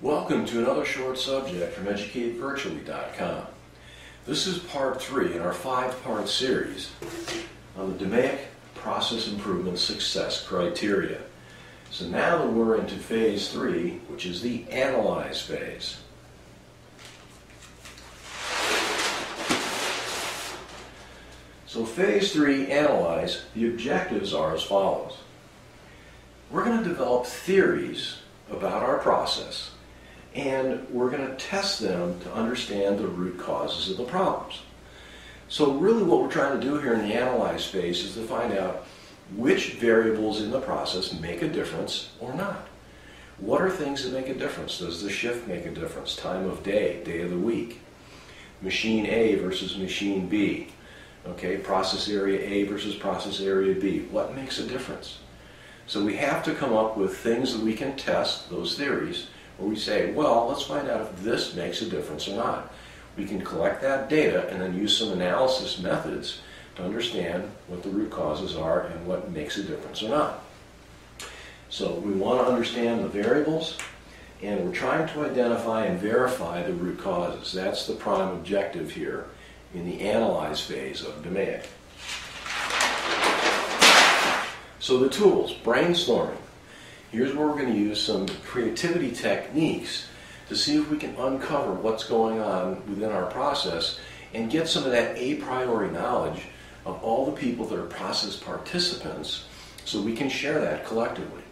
Welcome to another short subject from EducateVirtually.com. This is part three in our five-part series on the DMAIC Process Improvement Success Criteria. So now that we're into phase three, which is the analyze phase. So phase three, analyze, the objectives are as follows. We're going to develop theories about our process and we're going to test them to understand the root causes of the problems. So really what we're trying to do here in the analyze phase is to find out which variables in the process make a difference or not. What are things that make a difference? Does the shift make a difference? Time of day, day of the week? Machine A versus machine B. Okay, process area A versus process area B. What makes a difference? So we have to come up with things that we can test, those theories, where we say, well, let's find out if this makes a difference or not. We can collect that data and then use some analysis methods to understand what the root causes are and what makes a difference or not. So we want to understand the variables and we're trying to identify and verify the root causes. That's the prime objective here in the analyze phase of DMAIC. So the tools, brainstorming, Here's where we're going to use some creativity techniques to see if we can uncover what's going on within our process and get some of that a priori knowledge of all the people that are process participants so we can share that collectively.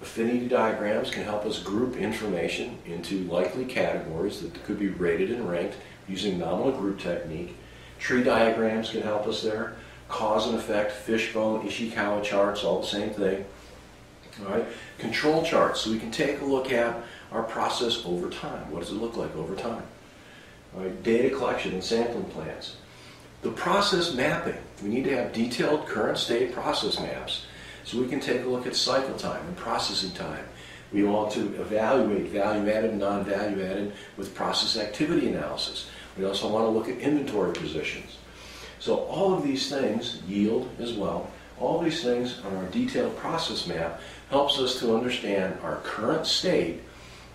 Affinity diagrams can help us group information into likely categories that could be rated and ranked using nominal group technique. Tree diagrams can help us there. Cause and effect, fishbone, Ishikawa charts, all the same thing. All right, control charts, so we can take a look at our process over time. What does it look like over time? Right, data collection and sampling plans. The process mapping, we need to have detailed current state process maps so we can take a look at cycle time and processing time. We want to evaluate value added and non-value added with process activity analysis. We also want to look at inventory positions. So all of these things, yield as well, all these things on our detailed process map helps us to understand our current state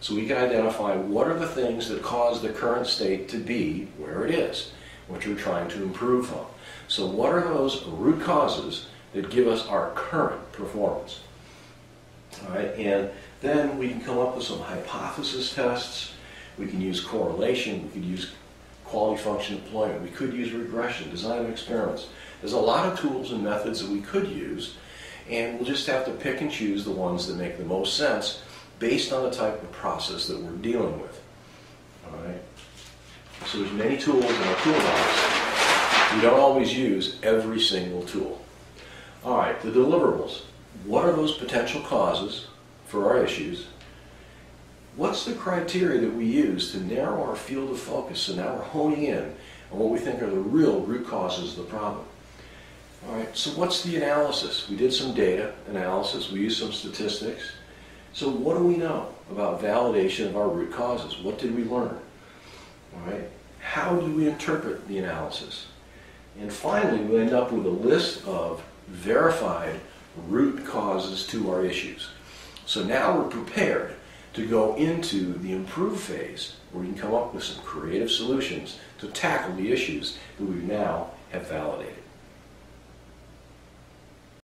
so we can identify what are the things that cause the current state to be where it is, which we're trying to improve on. So what are those root causes that give us our current performance? All right, and then we can come up with some hypothesis tests. We can use correlation. We could use quality function deployment. We could use regression, design of experiments. There's a lot of tools and methods that we could use, and we'll just have to pick and choose the ones that make the most sense based on the type of process that we're dealing with. All right. So there's many tools in our toolbox. We don't always use every single tool. All right, the deliverables. What are those potential causes for our issues? What's the criteria that we use to narrow our field of focus so now we're honing in on what we think are the real root causes of the problem? All right, so what's the analysis? We did some data analysis, we used some statistics. So what do we know about validation of our root causes? What did we learn? All right, how do we interpret the analysis? And finally, we end up with a list of verified root causes to our issues. So now we're prepared to go into the improve phase where we can come up with some creative solutions to tackle the issues that we now have validated.